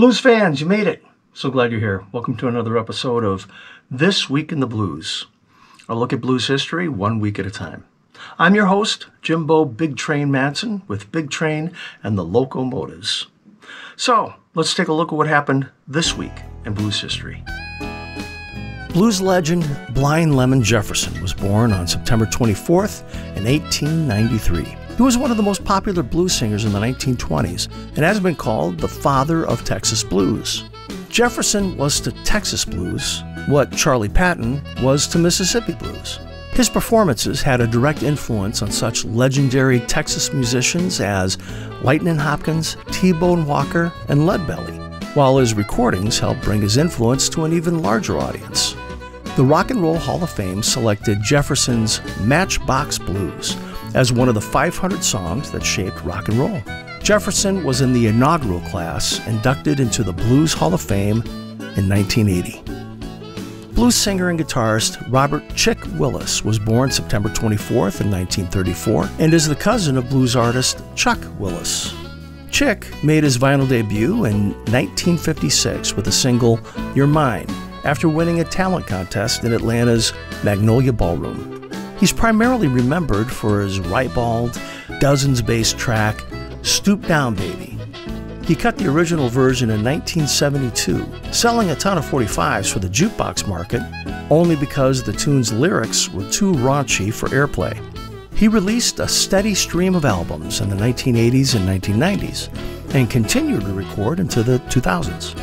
Blues fans, you made it. So glad you're here. Welcome to another episode of This Week in the Blues, a look at blues history one week at a time. I'm your host, Jimbo Big Train Manson with Big Train and the Locomotives. So let's take a look at what happened this week in blues history. Blues legend Blind Lemon Jefferson was born on September 24th in 1893. He was one of the most popular blues singers in the 1920s and has been called the father of Texas blues. Jefferson was to Texas blues what Charlie Patton was to Mississippi blues. His performances had a direct influence on such legendary Texas musicians as Lightnin' Hopkins, T-Bone Walker, and Leadbelly, while his recordings helped bring his influence to an even larger audience. The Rock and Roll Hall of Fame selected Jefferson's Matchbox Blues, as one of the 500 songs that shaped rock and roll. Jefferson was in the inaugural class inducted into the Blues Hall of Fame in 1980. Blues singer and guitarist Robert Chick Willis was born September 24th in 1934 and is the cousin of blues artist Chuck Willis. Chick made his vinyl debut in 1956 with the single You're Mine after winning a talent contest in Atlanta's Magnolia Ballroom. He's primarily remembered for his ribald, dozens bass track, Stoop Down Baby. He cut the original version in 1972, selling a ton of 45s for the jukebox market only because the tune's lyrics were too raunchy for airplay. He released a steady stream of albums in the 1980s and 1990s and continued to record into the 2000s.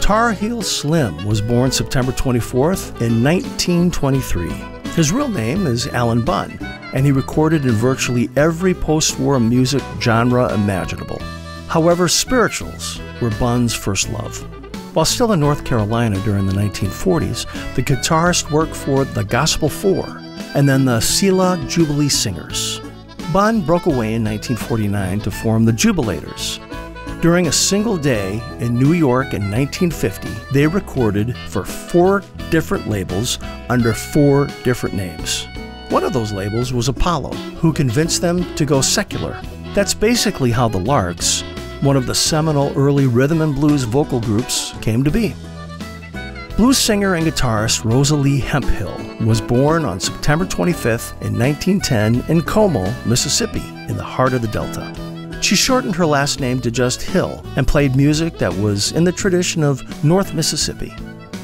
Tarheel Slim was born September 24th in 1923. His real name is Alan Bunn, and he recorded in virtually every post war music genre imaginable. However, spirituals were Bunn's first love. While still in North Carolina during the 1940s, the guitarist worked for the Gospel Four and then the Selah Jubilee Singers. Bunn broke away in 1949 to form the Jubilators, during a single day in New York in 1950, they recorded for four different labels under four different names. One of those labels was Apollo, who convinced them to go secular. That's basically how the Larks, one of the seminal early rhythm and blues vocal groups, came to be. Blues singer and guitarist Rosalie Hemphill was born on September 25th in 1910 in Como, Mississippi, in the heart of the Delta. She shortened her last name to just Hill and played music that was in the tradition of North Mississippi.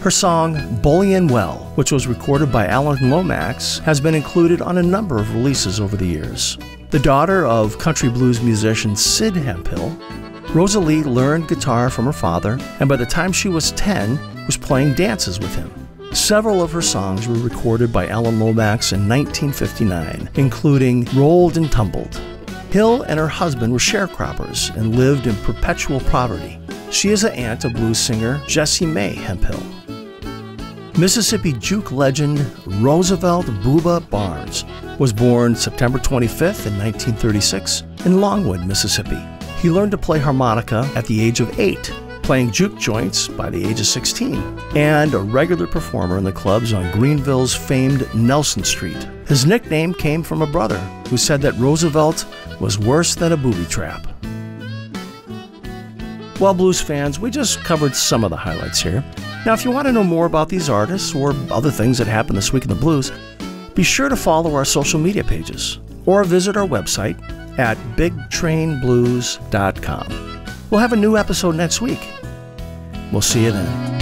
Her song Bullyin' Well, which was recorded by Alan Lomax, has been included on a number of releases over the years. The daughter of country blues musician Sid Hemphill, Rosalie learned guitar from her father, and by the time she was 10, was playing dances with him. Several of her songs were recorded by Alan Lomax in 1959, including Rolled and Tumbled, Hill and her husband were sharecroppers and lived in perpetual poverty. She is the aunt of blues singer Jessie Mae Hemphill. Mississippi juke legend Roosevelt Booba Barnes was born September 25th in 1936 in Longwood, Mississippi. He learned to play harmonica at the age of eight, playing juke joints by the age of 16, and a regular performer in the clubs on Greenville's famed Nelson Street. His nickname came from a brother who said that Roosevelt was worse than a booby trap. Well, blues fans, we just covered some of the highlights here. Now, if you want to know more about these artists or other things that happened this week in the blues, be sure to follow our social media pages or visit our website at bigtrainblues.com. We'll have a new episode next week. We'll see you then.